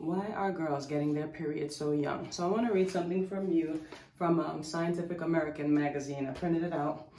Why are girls getting their period so young? So I want to read something from you from um, Scientific American magazine. I printed it out.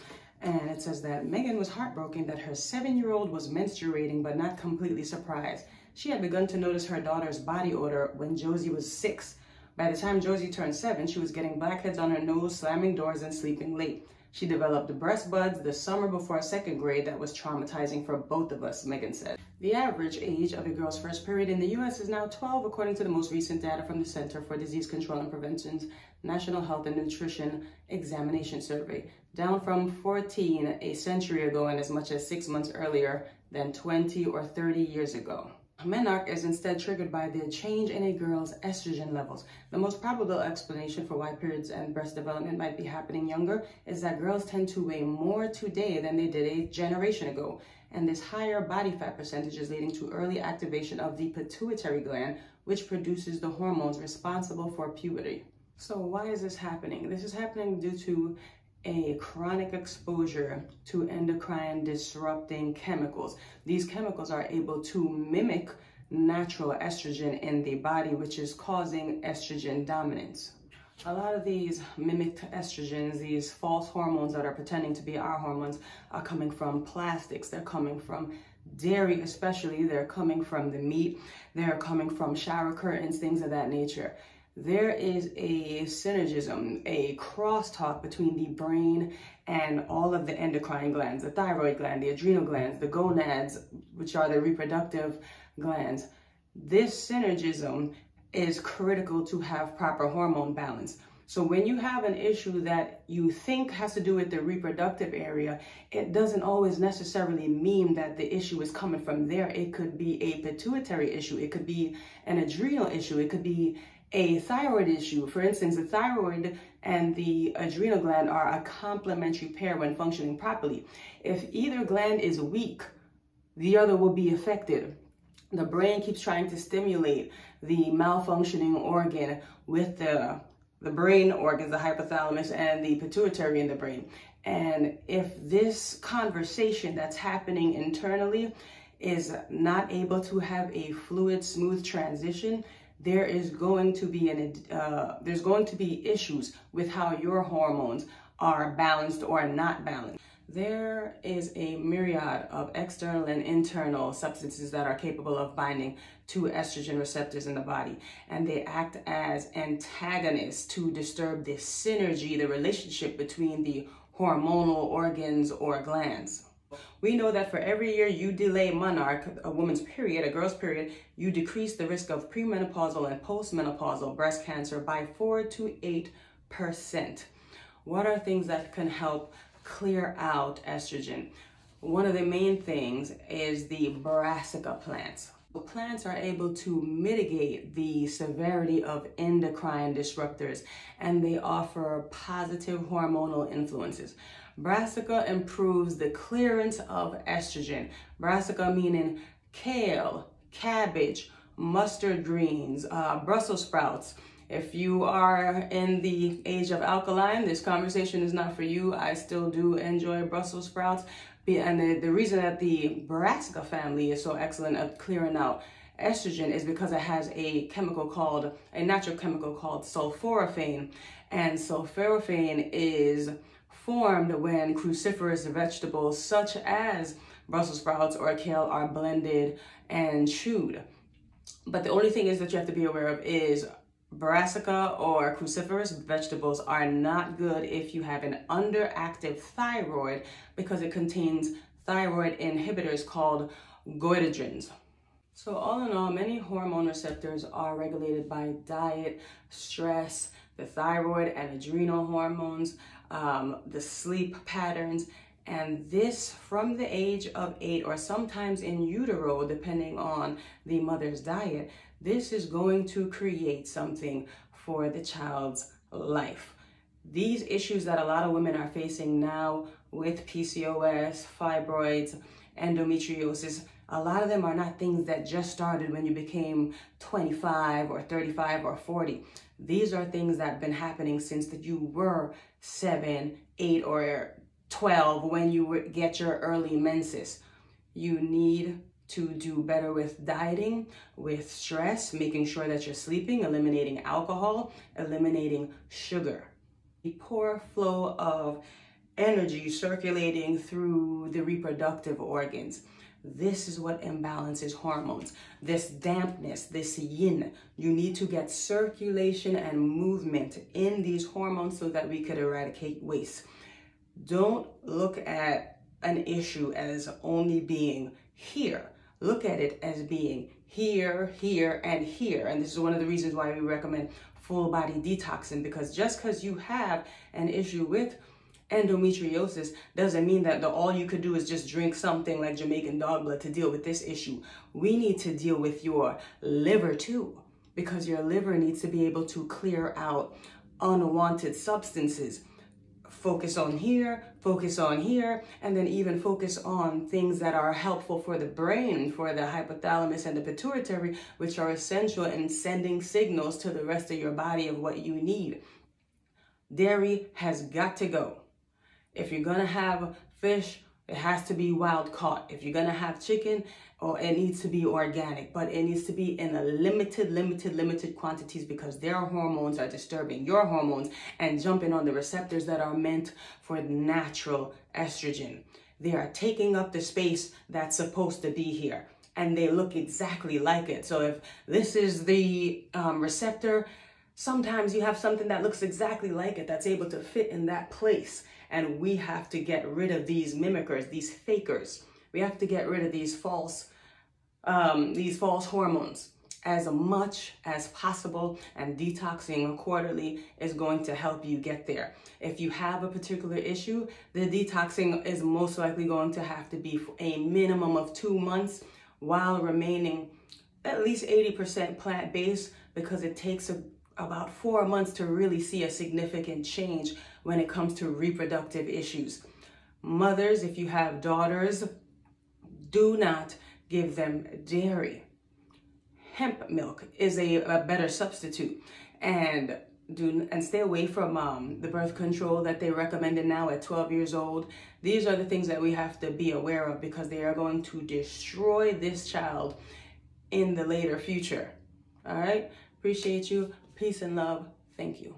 And it says that Megan was heartbroken that her seven-year-old was menstruating, but not completely surprised. She had begun to notice her daughter's body odor when Josie was six. By the time Josie turned seven, she was getting blackheads on her nose, slamming doors, and sleeping late. She developed breast buds the summer before second grade that was traumatizing for both of us, Megan said. The average age of a girl's first period in the U.S. is now 12, according to the most recent data from the Center for Disease Control and Prevention's National Health and Nutrition Examination Survey, down from 14 a century ago and as much as six months earlier than 20 or 30 years ago. Menarche is instead triggered by the change in a girl's estrogen levels. The most probable explanation for why periods and breast development might be happening younger is that girls tend to weigh more today than they did a generation ago. And this higher body fat percentage is leading to early activation of the pituitary gland, which produces the hormones responsible for puberty. So why is this happening? This is happening due to a chronic exposure to endocrine disrupting chemicals. These chemicals are able to mimic natural estrogen in the body, which is causing estrogen dominance. A lot of these mimicked estrogens, these false hormones that are pretending to be our hormones, are coming from plastics. They're coming from dairy, especially. They're coming from the meat. They're coming from shower curtains, things of that nature there is a synergism, a crosstalk between the brain and all of the endocrine glands, the thyroid gland, the adrenal glands, the gonads, which are the reproductive glands. This synergism is critical to have proper hormone balance. So when you have an issue that you think has to do with the reproductive area, it doesn't always necessarily mean that the issue is coming from there. It could be a pituitary issue. It could be an adrenal issue. It could be a thyroid issue. For instance, the thyroid and the adrenal gland are a complementary pair when functioning properly. If either gland is weak, the other will be affected. The brain keeps trying to stimulate the malfunctioning organ with the, the brain organs, the hypothalamus and the pituitary in the brain. And if this conversation that's happening internally is not able to have a fluid, smooth transition, there is going to be an uh, there's going to be issues with how your hormones are balanced or not balanced. There is a myriad of external and internal substances that are capable of binding to estrogen receptors in the body, and they act as antagonists to disturb the synergy, the relationship between the hormonal organs or glands. We know that for every year you delay menarche, a woman's period, a girl's period, you decrease the risk of premenopausal and postmenopausal breast cancer by 4 to 8%. What are things that can help clear out estrogen? One of the main things is the brassica plants. Plants are able to mitigate the severity of endocrine disruptors and they offer positive hormonal influences. Brassica improves the clearance of estrogen. Brassica meaning kale, cabbage, mustard greens, uh, Brussels sprouts. If you are in the age of alkaline, this conversation is not for you. I still do enjoy Brussels sprouts. And the, the reason that the brassica family is so excellent at clearing out estrogen is because it has a chemical called, a natural chemical called sulforaphane. And sulforaphane is formed when cruciferous vegetables such as Brussels sprouts or kale are blended and chewed. But the only thing is that you have to be aware of is brassica or cruciferous vegetables are not good if you have an underactive thyroid because it contains thyroid inhibitors called goitrogens. So all in all, many hormone receptors are regulated by diet, stress, the thyroid and adrenal hormones, um, the sleep patterns, and this from the age of eight or sometimes in utero, depending on the mother's diet, this is going to create something for the child's life. These issues that a lot of women are facing now with PCOS, fibroids, endometriosis, a lot of them are not things that just started when you became 25 or 35 or 40. These are things that have been happening since that you were seven, eight, or 12 when you get your early menses. You need to do better with dieting, with stress, making sure that you're sleeping, eliminating alcohol, eliminating sugar. The poor flow of energy circulating through the reproductive organs. This is what imbalances hormones. This dampness, this yin. You need to get circulation and movement in these hormones so that we could eradicate waste. Don't look at an issue as only being here. Look at it as being here, here, and here. And this is one of the reasons why we recommend full body detoxing because just because you have an issue with endometriosis doesn't mean that the, all you could do is just drink something like Jamaican dog blood to deal with this issue. We need to deal with your liver too, because your liver needs to be able to clear out unwanted substances. Focus on here, focus on here, and then even focus on things that are helpful for the brain, for the hypothalamus and the pituitary, which are essential in sending signals to the rest of your body of what you need. Dairy has got to go. If you're gonna have fish, it has to be wild caught. If you're gonna have chicken, or it needs to be organic, but it needs to be in a limited, limited, limited quantities because their hormones are disturbing your hormones and jumping on the receptors that are meant for natural estrogen. They are taking up the space that's supposed to be here and they look exactly like it. So if this is the um, receptor, sometimes you have something that looks exactly like it that's able to fit in that place. And we have to get rid of these mimickers, these fakers. We have to get rid of these false, um, these false hormones as much as possible and detoxing quarterly is going to help you get there. If you have a particular issue, the detoxing is most likely going to have to be a minimum of two months while remaining at least 80% plant-based because it takes a, about four months to really see a significant change when it comes to reproductive issues. Mothers, if you have daughters, do not give them dairy. Hemp milk is a, a better substitute. And do and stay away from um, the birth control that they recommended now at 12 years old. These are the things that we have to be aware of because they are going to destroy this child in the later future. All right. Appreciate you. Peace and love. Thank you.